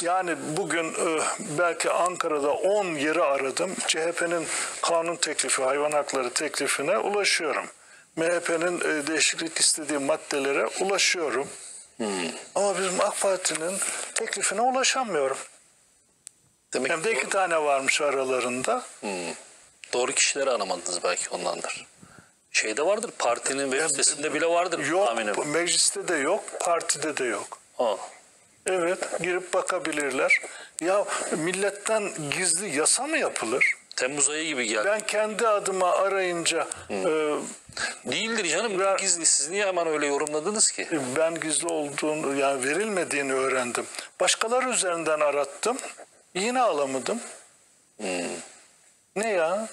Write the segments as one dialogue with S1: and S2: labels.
S1: Yani bugün e, belki Ankara'da 10 yeri aradım. CHP'nin kanun teklifi, hayvan hakları teklifine ulaşıyorum. MHP'nin e, değişiklik istediği maddelere ulaşıyorum. Ama bizim AK Parti'nin teklifine ulaşamıyorum.
S2: Demek
S1: Hem de
S2: ki
S1: iki tane varmış aralarında.
S2: doğru kişileri aramadınız belki ondandır. Şeyde vardır, partinin web sitesinde bile vardır
S1: Yok,
S2: tahminim.
S1: mecliste de yok, partide de yok.
S2: Ha.
S1: Evet, girip bakabilirler. Ya milletten gizli yasa mı yapılır?
S2: Temmuz ayı gibi geldi.
S1: Ben kendi adıma arayınca e,
S2: Değildir canım.
S1: Ya-
S2: Gizli. Siz niye hemen öyle yorumladınız ki?
S1: ben gizli olduğunu yani verilmediğini öğrendim. Başkaları üzerinden arattım. Yine alamadım. Ne ya?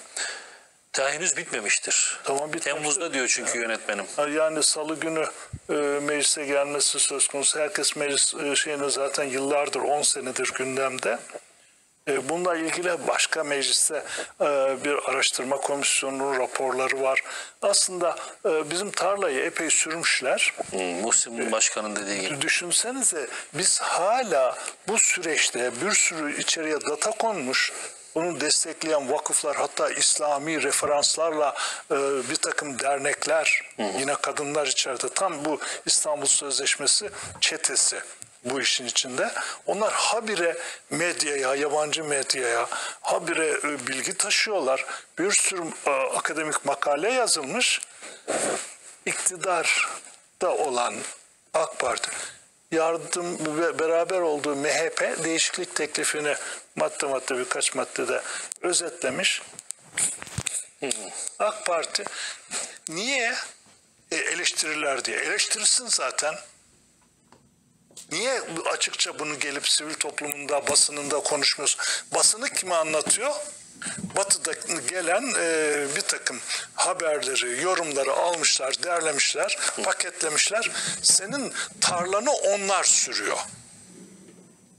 S2: Daha henüz bitmemiştir.
S1: Tamam, bitmemiştir.
S2: Temmuz'da diyor çünkü yönetmenim.
S1: Yani salı günü e, meclise gelmesi söz konusu. Herkes meclis e, şeyini zaten yıllardır 10 senedir gündemde. E, bununla ilgili başka mecliste e, bir araştırma komisyonunun raporları var. Aslında e, bizim tarlayı epey sürmüşler.
S2: Hmm, Muhsin Başkan'ın dediği gibi.
S1: Düşünsenize biz hala bu süreçte bir sürü içeriye data konmuş. Bunu destekleyen vakıflar hatta İslami referanslarla e, bir takım dernekler yine kadınlar içeride tam bu İstanbul Sözleşmesi çetesi bu işin içinde. Onlar habire medyaya, yabancı medyaya habire e, bilgi taşıyorlar. Bir sürü e, akademik makale yazılmış iktidarda olan AK Parti yardım ve beraber olduğu MHP değişiklik teklifini madde madde birkaç maddede özetlemiş. AK Parti niye E, eleştirirler diye eleştirsin zaten. Niye açıkça bunu gelip sivil toplumunda, basınında konuşmuyorsun? Basını kime anlatıyor? Batı'da gelen e, bir takım haberleri, yorumları almışlar, derlemişler, paketlemişler. Senin tarlanı onlar sürüyor.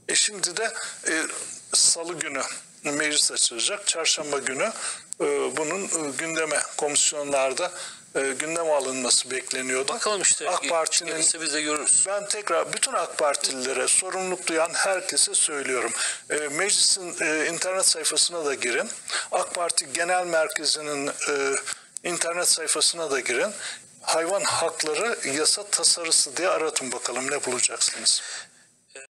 S1: E şimdi de e, salı günü meclis açılacak. Çarşamba günü e, bunun e, gündeme komisyonlarda e, gündeme alınması bekleniyordu.
S2: Bakalım işte.
S1: AK Parti'nin
S2: biz de görürüz.
S1: ben tekrar bütün AK Partililere, sorumluluk duyan herkese söylüyorum. E, meclisin e, internet sayfasına da girin. AK Parti Genel Merkezi'nin e, internet sayfasına da girin. Hayvan hakları yasa tasarısı diye aratın bakalım ne bulacaksınız.